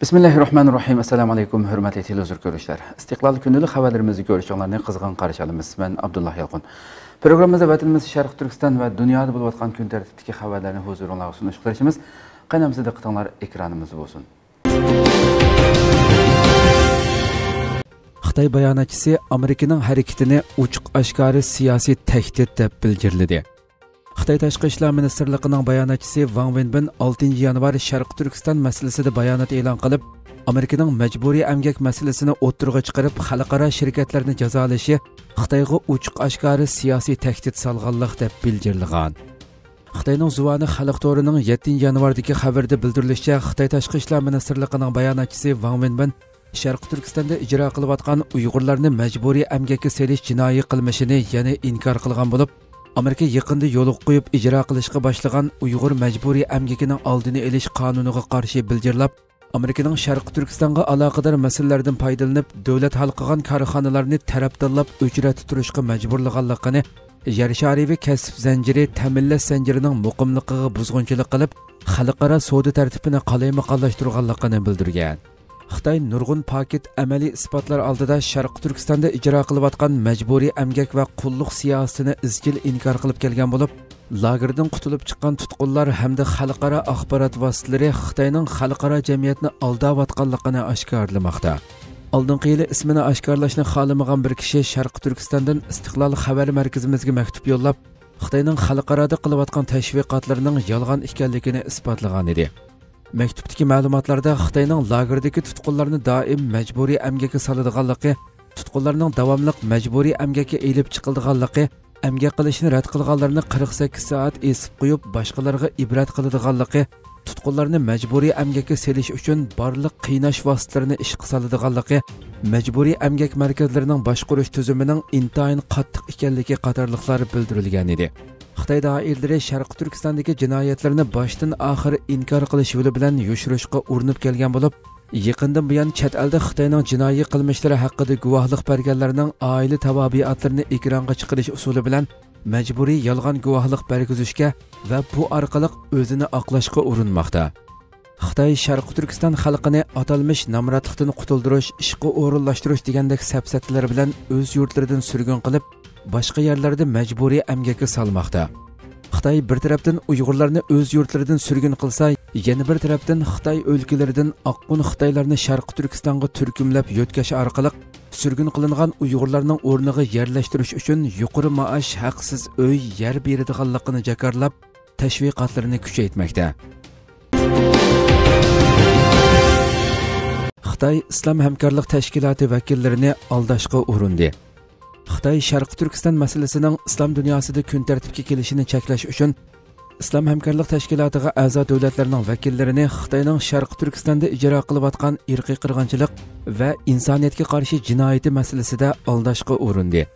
Bismillahirrahmanirrahim. Assalamu alaykum, hörmətli televizor görüşlər. İstiqlal gündəlik xəbərlərimizi görüşənlərinə qızğın qarşılamız. Mən Abdullah Yalqın. Proqramımızda vətənimiz Şərq Türkistan və dünyada olub atqan gün tərtibdəki xəbərlərini huzurunuzda sunuşduracağıq. Qaynamızda diqqətlər ekranımız olsun. Xitay bəyanatçısı Amerikanın hərəkətini uçuq aşkarı siyasi təhdid deyə bildirdi. Xitoy tashqi ishlar ministrligining bayonotchisi van venbin 6 yanvar sharq turkiston masalasida bayonot e'lon qilib amerikaning majburiy amgak masalasini o'ttirg'a chiqarib xalqaro shirkatlarni jazolashi xitoyga ochiq oshkori siyosiy tahdid solganlik deb bildirilgan. Xitoyning zuvani xalq to'rining 7 yanvardagi xabarda bildirilishicha xitoy tashqi ishlar ministrligining bayonotchisi van venbin sharq turkistonda ijro qilayotgan uyg'urlarni majburiy amgakka selish jinoiy qilmishini yana inkor qilgan bo'lib amerika yaqinda yo'l qo'yib ijro qilishga boshlagan uyg'ur majburiy amgakining oldini olish qonuniga qarshi bildirlab amerikaning sharqi turkistonga aloqador masalalardan foydalanib davlat hal qilgan korxonalarni tarafdorlab uchratib turishga majburlaganligini yer sharivi kasb zanjiri ta'minlash zanjirining muqimligiga buzg'unchilik qilib xalqaro savdo tartibini qalaymaqonlashtirganligini bildirgan xitoy nurg'un paket amaliy isbotlar oldida sharq turkistonda ijro qilayotgan majburiy amgak va qulluq siyosatini izchil inkor qilib kelgan bo'lib lagerdan qutulib chiqqan tutqunlar hamda xalqaro axborot vositalari xitoyning xalqaro jamiyatni aldayotganligini oshkorlamoqda. Oldingi yili ismini oshkorlashni xohlamagan bir kishi sharq turkistondan istiqlol xabar markazimizga maktub yo'llab xitoyning xalqaroda qilayotgan tashviqotlarining yolg'on ekanligini isbotlagan edi. Maktubdagi ma'lumotlarda xitoyning lagerdagi tutqunlarni doim majburiy amgakka soladiganligi tutqunlarning davomliq majburiy amgakka elib chiqildiganligi amgak qilishni rad qilganlarni 48 soat esib qo'yib boshqalarga ibrat qiladiganligi tutqunlarni majburiy amgakka selish uchun barliq qiynash vositalarini ishqa soladiganligi majburiy amgak markazlarining boshqurish tizimining intayin qattiq ekanligi qatorliqlar bildirilgan edi. Xitoy doirlari sharqi turkistondagi jinoyatlarni boshdan oxiri inkor qilish yo'li bilan yushirishga urinib kelgan bo'lib yaqindan buyon chet elda xitoyning jinoiy qilmishlari haqida guvohlik berganlarning oila tavobiatlarini ekranga chiqarish usuli bilan majburiy yolg'on guvohlik bergizishga va bu orqali o'zini oqlashga urinmoqda. Xitoy sharqi turkiston xalqini atalmish namratlikdan qutuldirish ishqi o'rinlashtirish degandek sapsatlar bilan o'z yurtlaridan surgun qilib boshqa yerlarda majburiy amgakka solmoqda. Xitoy bir tarafdan uyg'urlarni o'z yurtlaridan surgun qilsa yana bir tarafdan xitoy o'lkalaridan oqqun xitoylarni sharqi turkistonga turkumlab yo'tkash orqali surgun qilingan uyg'urlarning o'rniga yerlashtirish uchun yuqori maosh haqsiz uy yer beradiganligini jakarlab tashviqotlarini kuchaytmoqda. Xitoy islom hamkorlik tashkiloti vakillarini aldashga urindi. Xitoy sharqi turkiston masalasining islom dunyosida kun tartibga kelishini cheklash uchun islom hamkorlik tashkilotiga a'zo davlatlarning vakillarini xitoyning sharqi turkistonda ijro qilayotgan irqiy qirg'inchilik va insoniyatga qarshi jinoyati masalasida aldashga urindi.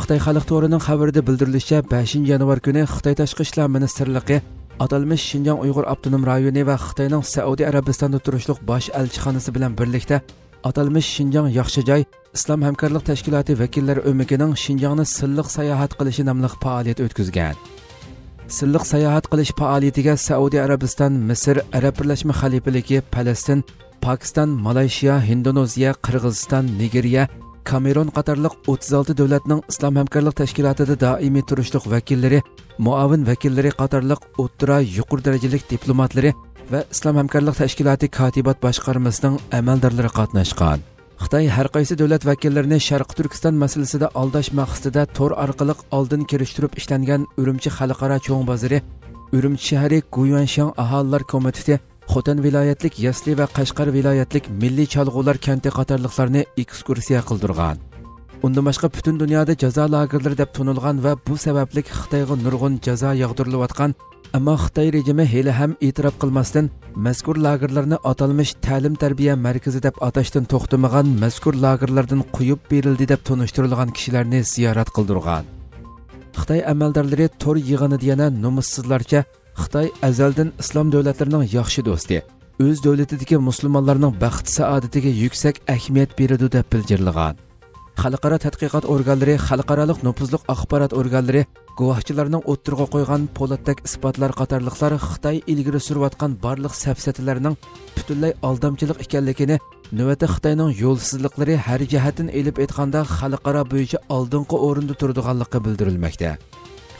Xitoy xalq to'rining xabarida bildirilishicha 5 yanvar kuni xitoy tashqi ishlar ministrligi Аталмыш Шинжаң uyg'ur avtonom rayoni va xitoyning Сауди Арабистанда turishliq bosh elchixonasi bilan birlikda аталмыш Шинжаң yaxshi joy islom hamkorlik tashkiloti vakillari o'mikining shinjongni silliq sayohat qilishi nomli faoliyat o'tkazgan. Silliq sayohat qilish faoliyatiga Saudi arabiston misr arab birlashma xalifaligi falastin pokiston malayziya indoneziya qirg'iziston nigeriya kamerun qatarliq 36 davlatning islom hamkorlik tashkilotida doimiy turishliq vakillari muavin vakillari qatarliq o'ttira yuqori darajalik diplomatlari va islom hamkorlik tashkiloti kotibat boshqarmasining amaldorlari qatnashgan. Xitoy har qaysi davlat vakillarini Sharq turkiston masalasida aldash maqsadida to'r orqali oldin kirishtirib ishlangan urumchi xalqaro cho'ng bozori urumchi shahri guyuanshang aholilar komiteti xotan viloyatlik yasli va qashqar viloyatlik milliy cholg'ular kanti qatorliqlarni ekskursiya qildirgan. Undan boshqa butun dunyoda jazo lagerlari deb tunilgan va bu sababli xitoyga nurg'un jazo yog'dirilayotgan ammo xitoy rejimi hali ham e'tirof qilmasdan mazkur lagerlarni atalmish ta'lim tarbiya markazi deb atashdan to'xtamagan mazkur lagerlardan quyib berildi deb tunishtirilgan kishilarni ziyorat qildirgan. Xitoy amaldorlari to'r yig'inida yana nomussizlarcha xitoy azaldan islom davlatlarining yaxshi do'sti o'z davlatidagi musulmonlarning baxt saodatiga yuksak ahamiyat beradi deb bildirilgan. Xalqaro tadqiqot organlari xalqaroliq nupuzliq axborot organlari guvohchilarning o'ttirg'a qo'ygan po'latdak isbotlar qatorliqlar xitoy ilgari surayotgan barliq safsatalarning butunlay aldamchilik ekanligini navbatda xitoyning yo'lsizliklari har jihatdan elib aytganda xalqaro bo'yicha oldingi o'rinda turadiganligi bildirilmoqda.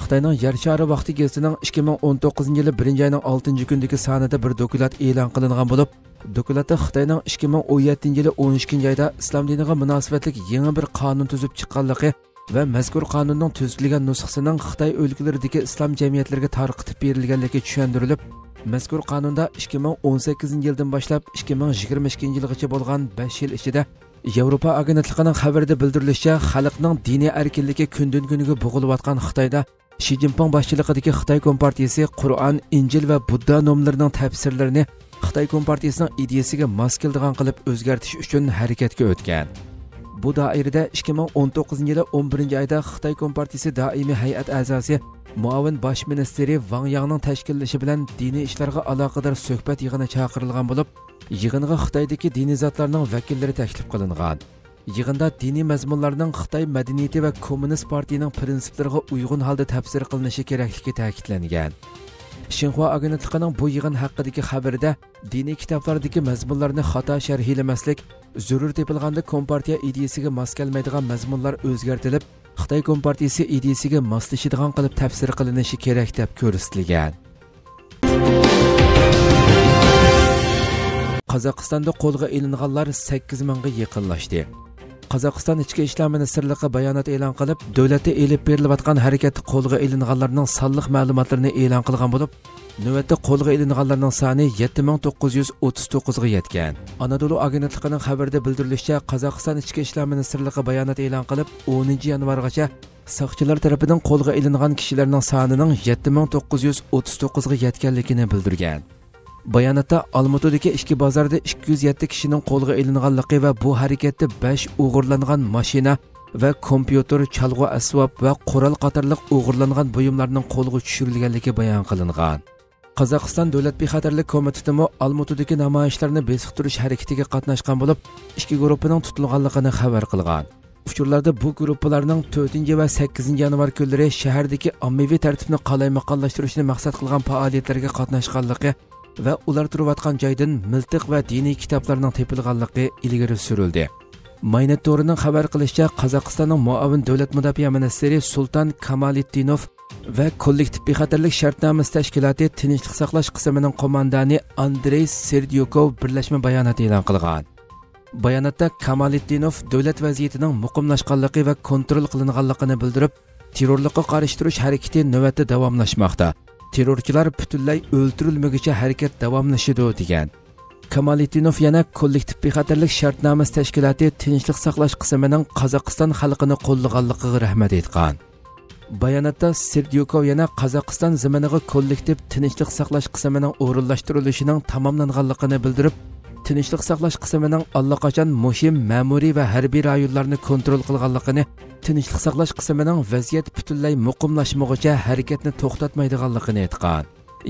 Xitoyning yer shari vaqti gezitining ikki ming o'n to'qqizinchi yili birinchi ayning oltinchi kundagi sonida bir dokulat e'lon qilingan bo'lib dokulatda Xitoyning 2017 yili 12 oyda islom diniga munosabatlik yangi bir qonun tuzib chiqqanligi va mazkur qonunning tuzilgan nusxasining Xitoy o'lkalaridagi islom jamiyatlariga tarqitib berilganligi tushuntirilib, mazkur qonunda 2018 yildan boshlab 2022 yilgacha bo'lgan 5 yil ichida Yevropa agentligining xabarida bildirilishicha, xalqning diniy erkinligi kundan kuniga bo'g'ilayotgan Xitoyda Shi Jinping boshchiligidagi Xitoy Kompartiyasi Qur'on, Injil va Budda nomlarining tafsirlarini xitoy kompartiyasining ideyasiga mos keladigan qilib o'zgartish uchun harakatga o'tgan. Bu doirada 2019 yili 11 oyda xitoy kompartiyasi doimiy hay'at a'zosi muavin bosh ministri vang yangning tashkillashi bilan diniy ishlarga aloqador suhbat yig'ini chaqirilgan bo'lib yig'inga xitoydagi diniy zotlarning vakillari taklif qilingan. Yig'inda diniy mazmunlarning xitoy madaniyati va kommunist partiyaning prinsiplariga uyg'un holda tafsir qilinishi kerakligi ta'kidlangan Xinhua agentligining bu yig'in haqidagi xabarida diniy kitoblardagi mazmunlarni xato sharhlamaslik, zarur tepilganda kompartiya ideyasiga mos kelmaydigan mazmunlar o'zgartirilib, Xitoy kompartiyasi ideyasiga moslashadigan qilib tafsir qilinishi kerak deb ko'rsatilgan. Qozog'istonda qo'lga ilinganlar sakkiz mingga yaqinlashdi. Qozog'iston ichki ishlar ministrligi bayonot e'lon qilib davlatda elib berilayotgan harakatda qo'lga ilinganlarning sonliq ma'lumotlarini e'lon qilgan bo'lib navbatda qo'lga ilinganlarning soni yetti ming to'qqiz yuz o'ttiz to'qqizga yetgan. Anadolu agentligining xabarida bildirilishicha qozog'iston ichki ishlar ministrligi bayonot e'lon qilib o'ninchi yanvargacha soqchilar tarafidan qo'lga ilingan kishilarning sonining yetti ming to'qqiz yuz o'ttiz to'qqizga yetganligini bildirgan. Bayonotda olmatudagi ichki bozorda 207 kishining qo'lga ilinganligi va bu harakatda 5 o'g'irlangan mashina va kompyuter chalg'u asbob va qurol qatorliq o'g'irlangan buyumlarning qo'lga tushirilganligi bayon qilingan. Qozog'iston davlat bexatarlik komitetimi olmatudagi namoyishlarni besiqtirish harakatiga qatnashgan bo'lib ikki guruhining tutilganligini xabar qilgan. Uchurlarda bu gruppalarning 4 va 8 yanvar kunlari shahardagi ommaviy tartibni qalaymaqonlashtirishni maqsad qilgan faoliyatlarga qatnashganligi va ular turayotgan joydan miltiq va diniy kitoblarning tepilganligi ilgari surildi. Maynat to'rining xabar qilishicha qozog'istonning muavin davlat mudofaa ministri sulton kamoliddinov va kollektiv bexatarlik shartnomasi tashkiloti tinchlik saqlash qismining qo'mondoni andrey serdyukov birlashma bayonot e'lon qilgan. Bayonotda kamoliddinov davlat vaziyatining muqimlashganligi va kontrol qilinganligini bildirib terrorlikqa qarshi turish harakati navbatda davomlashmoqda. Terrorchilar butunlay o'ldirilmaguncha harakat davomlashadi degan. Kamoliddinov yana kollektiv bexatarlik shartnomasi tashkiloti tinchlik saqlash qismining qozog'iston xalqini qo'llaganligiga rahmat aytgan. Bayonotda serdyukov yana qozog'iston ziminiga kollektiv tinchlik saqlash qismining o'rinlashtirilishining tamomlanganligini bildirib tinchlik saqlash qismining allaqachon muhim ma'muriy va harbiy rayonlarni kontrol qilganligini tinchlik saqlash qismining vaziyat butunlay muqimlashmog'icha harakatni to'xtatmaydiganligini aytgan.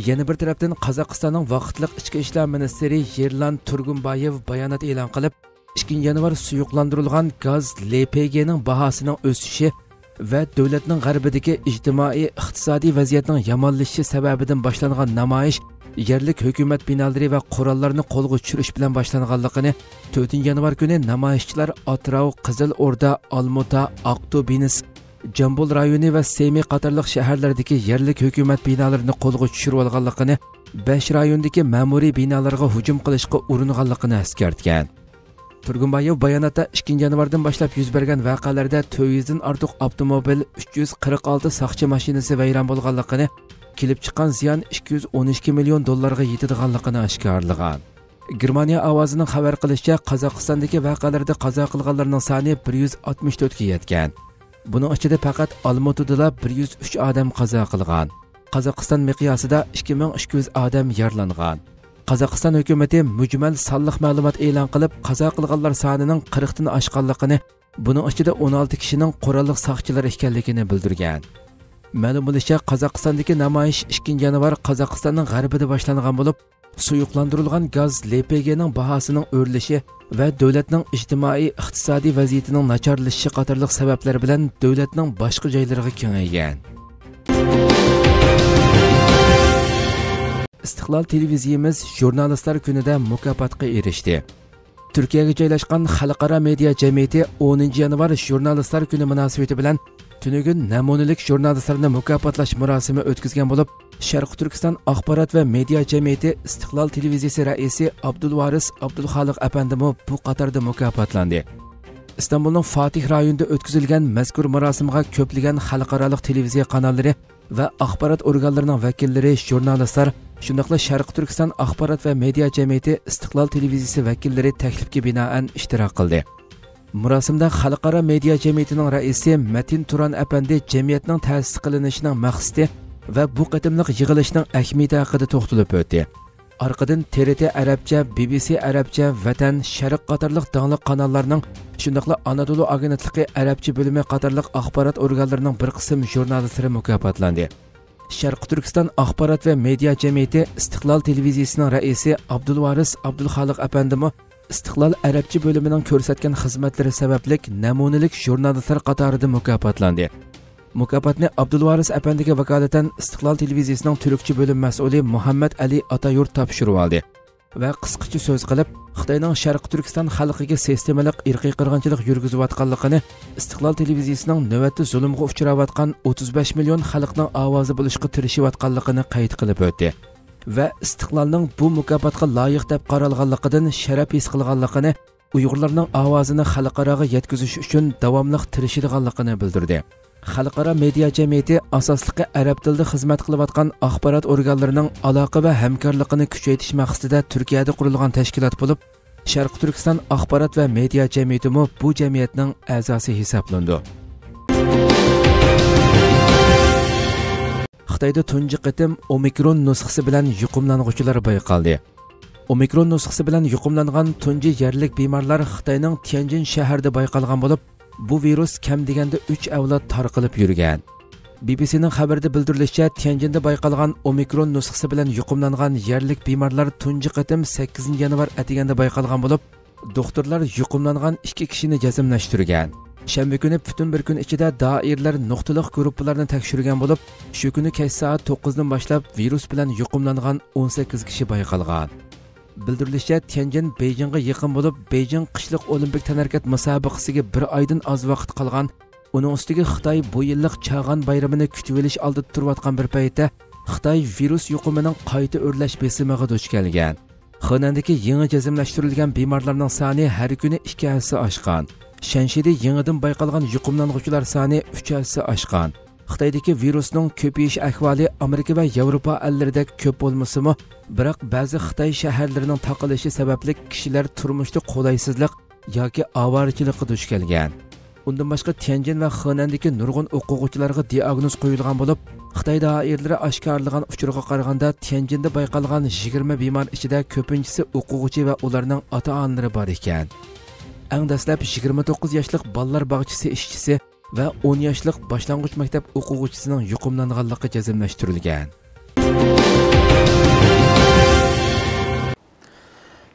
Yana bir tarafdan qozog'istonning vaqtliq ichki ishlar ministri yerlan turgunbayev bayonot e'lon qilib 2 yanvar suyuqlantirilgan gaz lpgning bahosining o'sishi va davlatning g'arbidagi ijtimoiy iqtisodiy vaziyatning yomonlashishi sababidan boshlangan namoyish yerlik hukumat binolari va qurollarni qo'lga tushirish bilan boshlanganligini 4 yanvar kuni namoyishchilar atrov qizil o'rda olmuta aqtubinsk jambul rayoni va semi qatorliq shaharlardagi yerlik hukumat binolarini qo'lga tushirib olganligini 5 rayondagi ma'muriy binolarga hujum qilishga uringanligini eskartgan turgunbayev bayonotda 2 yanvardan boshlab yuz bergan voqealarda 400 dan ortiq avtomobil 346 soqchi mashinasi vayron bo'lganligini kelib chiqqan ziyon 212 million dollarga yetadiganligini oshkorlagan. Germaniya ovozining xabar qilishicha qozog'istondagi voqealarda qazo qilganlarning soni 164 ga yetgan. Buning ichida faqat olmutudala 103 odam qazo qilgan. Qozog'iston miqyosida 2200 odam yaralangan. Qozog'iston hukumati mujmal sonliq ma'lumot e'lon qilib qazo qilganlar sonining 40 dan oshganligini buning ichida 16 kishining qurolli soqchilar ekanligini bildirgan. Ma'lum bo'lishicha, Qozog'istondagi namoyish 2 yanvar Qozog'istonning g'arbida boshlangan bo'lib, suyuqlantirilgan gaz LPGning bahosining o'rlishi va davlatning ijtimoiy iqtisodiy vaziyatining nacharlashishi qatorliq sabablar bilan davlatning boshqa joylariga kengaygan. Istiqlol televiziyamiz jurnalistlar kunida mukofotga erishdi. Turkiyaga joylashgan xalqaro media jamiyati 10 yanvar jurnalistlar kuni munosabati bilan tunugun namunalik jurnalistlarni mukofotlash murosimi o'tkazgan bo'lib sharq turkiston axborot va media jamiyati istiqlol televiziyasi raisi abdulvaris abdulxoliq apandimi bu qatorda mukofotlandi. Istanbulning fatih rayonida o'tkazilgan mazkur marosimga ko'plagan xalqaro televiziya kanallari və axbarat orqanlarının vəkilləri, jurnalistlər, şundaqla Şərq Türkistan Axbarat və Media Cəmiyyəti İstiqlal Televiziyası vəkilləri təklifə binaən iştirak qıldı. Mərasimdə Xalqara Media Cəmiyyətinin rəisi Mətin Turan əfəndi cəmiyyətin təsis qılınışının məqsədi və bu qatımlıq yığılışının əhmiyyəti haqqında toxtulub ötdü. Arqadın TRT ərəbcə, BBC ərəbcə, Vətən, Şərq qatarlıq dağlıq kanallarının, şundaqla Anadolu Agentliqi ərəbçi bölümü qatarlıq axbarat orqanlarının bir qısım jurnalistləri mükafatlandı. Şərq Türkistan Axbarat və Media Cəmiyyəti İstiqlal Televiziyasının rəisi Abdulvaris Abdulxalıq əpəndimi İstiqlal ərəbçi bölümünün göstərdiyi xidmətləri səbəblik nümunəlik jurnalistlər qatarında mükafatlandı. Mukofotni abdulvaris apandiga vakolatan istiqlol televiziyasining turkcha bo'lim mas'uli muhammad ali atayurt topshirib oldi va qisqacha so'z qilib xitoyning sharqi turkiston xalqiga sistemalik irqiy qirg'inchilik yurgizayotganligini istiqlol televiziyasining navbatda zulmga uchrayotgan 35 million xalqning ovozi bo'lishga tirishayotganligini qayd qilib o'tdi va istiqlolning bu mukofotga loyiq deb qaralganligidan sharaf his qilganligini uyg'urlarning ovozini xalqaroga yetkazish uchun davomli tirishadiganligini bildirdi. Xalqaro media jamiyati asosliqi arab tilida xizmat qilayotgan axborot organlarining aloqa va hamkorligini kuchaytirish maqsadida turkiyada qurilgan tashkilot bo'lib sharq turkiston axborot va media jamiyatimi bu jamiyatning a'zosi hisoblandi. Xitoyda tunji qitim omikron nusxasi bilan yuqumlang'uvchilar bayqaldi omikron nusxasi bilan yuqumlangan tunji yerlik bemorlar xitoyning tianjin shahrida bayqalgan bo'lib bu virus kam deganda 3 avlod tarqalib yurgan. Bbcning xabarida bildirilishicha tianjinda bayqalgan omikron nusxasi bilan yuqumlangan yerlik bemorlar tunji qatim 8 yanvar atiganda bayqalgan bo'lib doktorlar yuqumlangan ikki kishini jazmlashtirgan. Shanba kuni butun bir kun ichida doirlar nuqtaliq gruppalarni tekshirgan bo'lib shu kuni kech soat 9 dan boshlab virus bilan yuqumlangan 18 kishi bayqalgan. Bildirilishicha tianjin beyjingga yaqin bo'lib beyjing qishliq olimpik tanarkat musobaqasiga bir oydan oz vaqt qolgan. Uning ustiga xitoy bu yillik chag'an bayramini kutib olish oldida turayotgan bir paytda xitoy virus yuqumining qayta o'rlash besimiga duch kelgan. Xonandagi yangi jazmlashtirilgan bemorlarning soni har kuni ikki hassa oshgan. Shanshida yangidan bayqalgan yuqumlanuvchilar soni uch hassa oshgan. Xitoydagi virusning ko'payish ahvoli amerika va yevropa allaridek ko'p bo'lmasimi biroq ba'zi xitoy shaharlarining taqilishi sababli kishilar turmushda qulaysizlik yoki avarichilikqa duch kelgan. Undan boshqa tianjin va xonandagi nurg'un o'quvchilarga diagnoz qo'yilgan bo'lib xitoy doirlari oshkorlagan uchurga qaraganda tianjinda bayqalgan yigirma bemor ichida ko'pinchisi o'quvchi va ularning ota onalari bor ekan. Eng dastlab yigirma to'qqiz bolalar bog'chisi ishchisi va 10 yoshlik boshlang'ich maktab o'quvchisining yuqumlanganligi jazmlashtirilgan.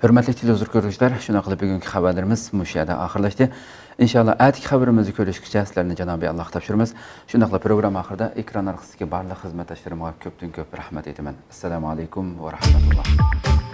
Hurmatli televizor ko'ruvchilar shuna qilib bugungi xabarlarimiz mushu yerda oxirlashdi. Inshaalloh atigi xabarimizni ko'rishgacha sizlarni janobiy allohga topshiramiz. Shunday qilib programma oxirida ekran orqasidagi barliq xizmatdoshlarimga ko'pdan ko'p rahmat aytaman. Assalomu alaykum va rahmatulloh.